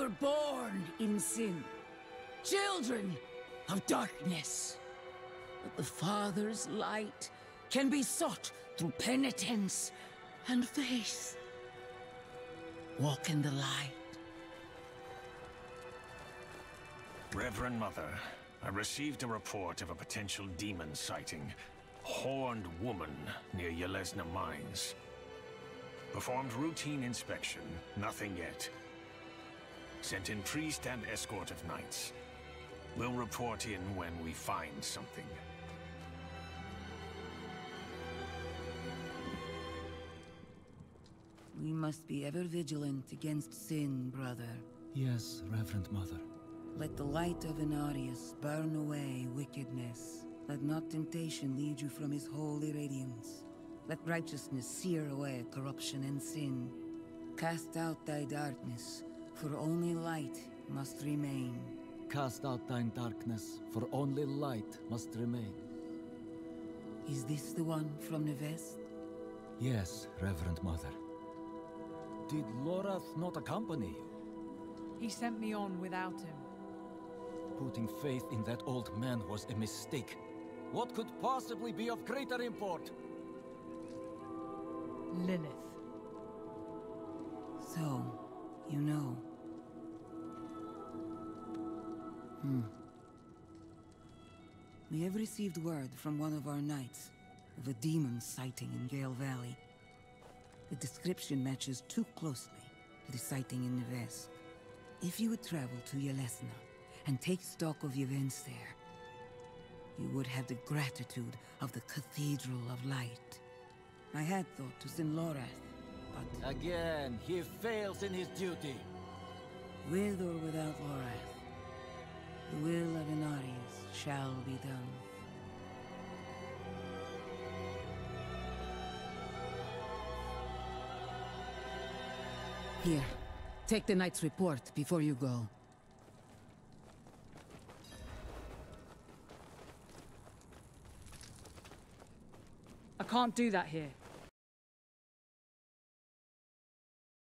were born in sin, children of darkness. But the Father's light can be sought through penitence and faith. Walk in the light. Reverend Mother, I received a report of a potential demon sighting. Horned woman near Yelesna Mines. Performed routine inspection, nothing yet. Sent in priest and escort of knights. We'll report in when we find something. We must be ever vigilant against sin, brother. Yes, Reverend Mother. Let the light of Inarius burn away wickedness. Let not temptation lead you from his holy radiance. Let righteousness sear away corruption and sin. Cast out thy darkness, for only light must remain. Cast out thine darkness, for only light must remain. Is this the one from the west? Yes, Reverend Mother. Did Lorath not accompany you? He sent me on without him. Putting faith in that old man was a mistake. What could possibly be of greater import? Lilith. So, you know. We have received word from one of our knights of a demon sighting in Gale Valley. The description matches too closely to the sighting in west. If you would travel to Yelesna and take stock of events there, you would have the gratitude of the Cathedral of Light. I had thought to send Lorath, but Again, he fails in his duty. with or without Lorath, the will of Inarius shall be done. Here, take the knight's report before you go. I can't do that here.